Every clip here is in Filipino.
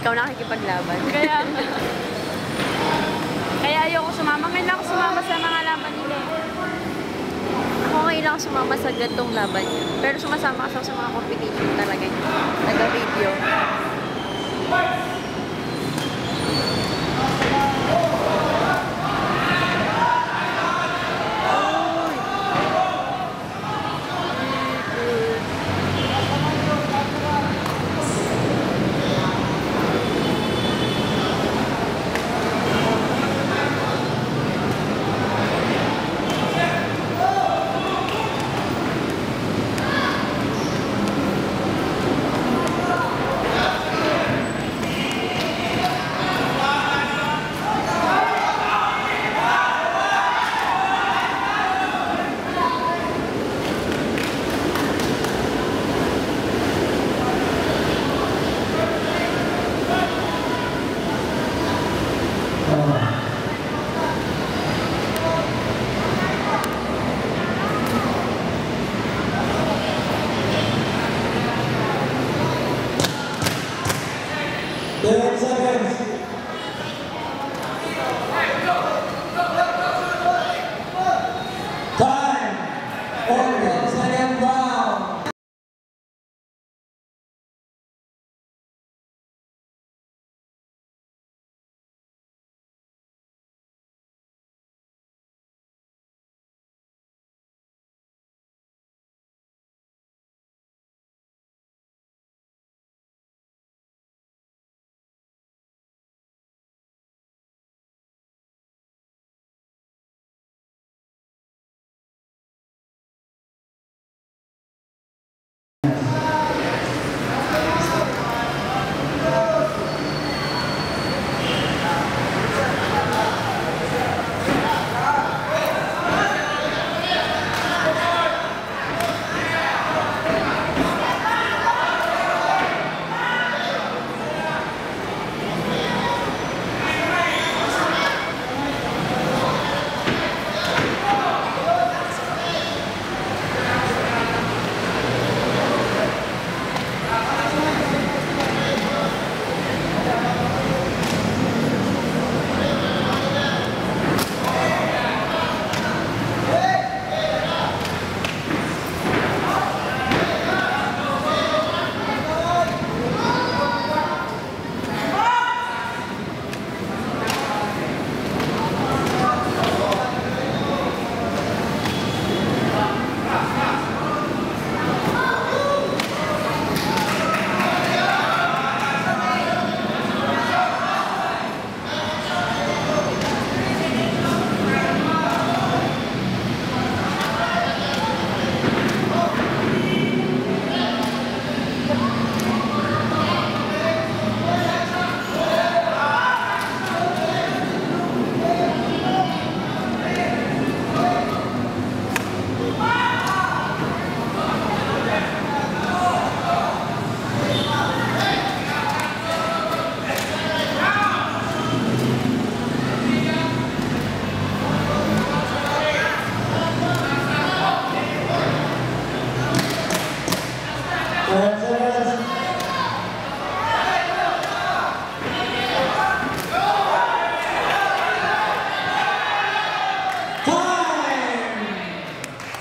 ikaw nakikipaglaban. Kaya, kaya ayoko sumama. Ngayon lang ako sumama sa mga laban nila. eh. Ako ngayon lang sumama sa gantong laban niya. Pero sumasama ako sa mga competition talaga. Taga-video. Oh.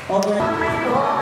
Obrigado.